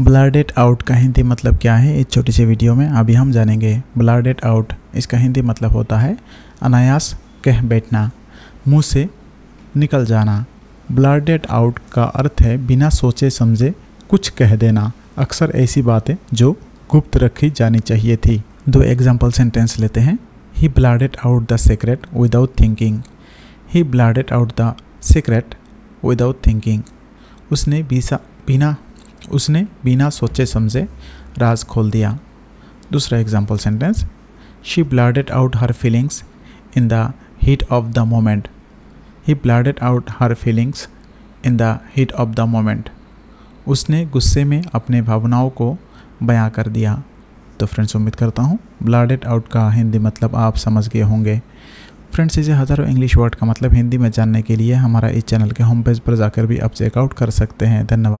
Blooded out का हिंदी मतलब क्या है इस छोटी सी वीडियो में? अभी हम जानेंगे। ब्लडेड आउट इसका हिंदी मतलब होता है अनायास कह बैठना, मुँह से निकल जाना। ब्लडेड आउट का अर्थ है बिना सोचे समझे कुछ कह देना। अक्सर ऐसी बातें जो गुप्त रखी जानी चाहिए थी। दो एग्ज़ाम्पल सेंटेंस लेते हैं। He blurted out the secret without thinking he blurted out the secret without thinking उसने बिना उसने बिना सोचे समझे राज खोल दिया। दूसरा example sentence she blurted out her feelings in the heat of the moment he blurted out her feelings in the heat of the moment उसने गुस्से में अपने भावनाओं को बयां कर दिया। तो फ्रेंड्स उम्मीद करता हूँ ब्लडेड आउट का हिंदी मतलब आप समझ गए होंगे। फ्रेंड्स इसे हज़ारों इंग्लिश वर्ड का मतलब हिंदी में जानने के लिए हमारा इस चैनल के होम पेज पर जाकर भी आप चेकआउट कर सकते हैं। धन्यवाद।